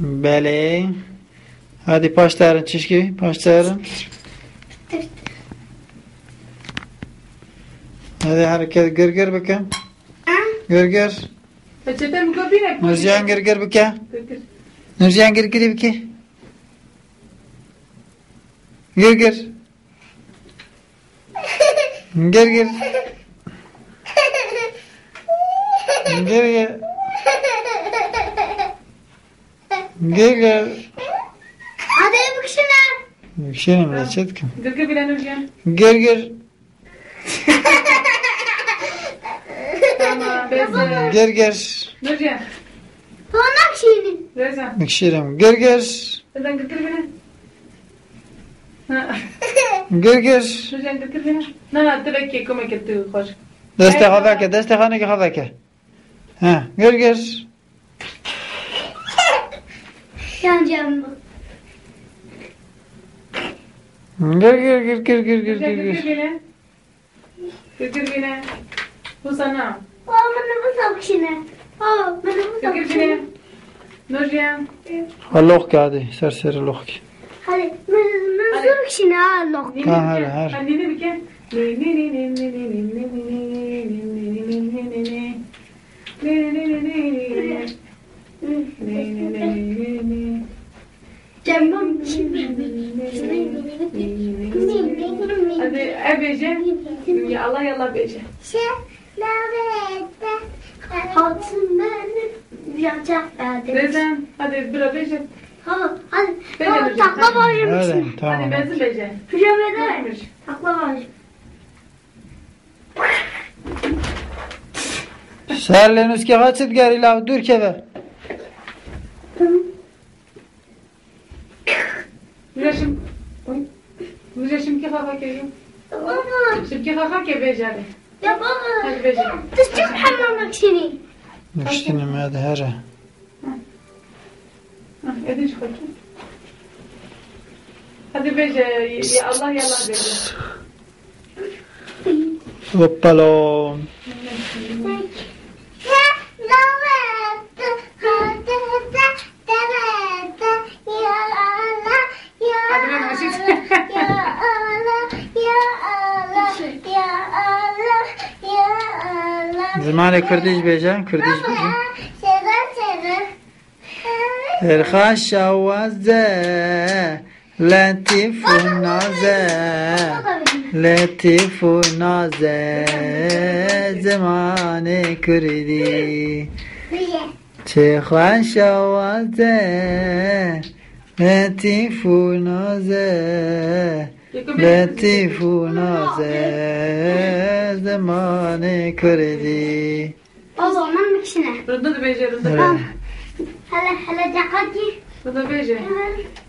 Bəli. Hadi başlayın çizgi, başlayın. Hadi hareket gir gir bakayım. Gir gir. Peçete mi kapıyı Nurcan gir gir bakayım. Nurcan gir gir bakayım. Gir gir. Gir gir. Gir gir. Gelir. Hadi bakışına. Bakışına biraz çetkim. Gırgır bilen örgen. Gergir. Tamam. Bezle. Gerger. Nurcan. Tamam bakışının. Rezan. Bakışırım. Gerger. Rezan gırgır bilen. Gerger. Nurcan gırgır bilen. Nana tübekke kumek etti hoş. Destek havake. Destek haneke havake. Ha. Gerger. Gerger. İşkencem bu. Gir gir gir gir gir gir gir gir. Gir gir gir. Bu sana. O bana bu sakşine. O bana bu sakşine. Nurcan. Allah geldi. Serseri Allah. Hadi. Nasıl şimdi Allah? Ha her her. Hadi ne biken? Ne ne ne ne ne ne ne ne ne ne ne ne ne ne ne ne Gelmem. Hadi ebece. Yala yala bece. Şey, nerede? Hatun benim yacak verdim. Dedem, hadi bira bece. Tamam, hadi. Tamam, takla bağırıyormuş. Tamam. Hadi benzin bece. Pijama edermiş. Takla bağırıyormuş. Səhərlərin üskə qaçıb gərilə, dür kəvə. Tamam. وجاشم وي وجاشم كي خافا كيجو شبكي خافا كيبيجي عليه يا بابا كيبيجي تستيق حمام مكسيني نشتني ما هذا هرا هذه شكون هذه بيجي يا الله يا الله بيجي Hoppalo. زمان کردیش بیجن کردیش بیجن الخاش وزه لطیف و نازه لطیف و نازه زمان کردی. چه خوش آوازه لطیف و نازه لطیف نازه زمان کردی. بابا من بکشنه رضا بیجه رضا. آه. هلا هلا دقاتی رضا بیجه آه.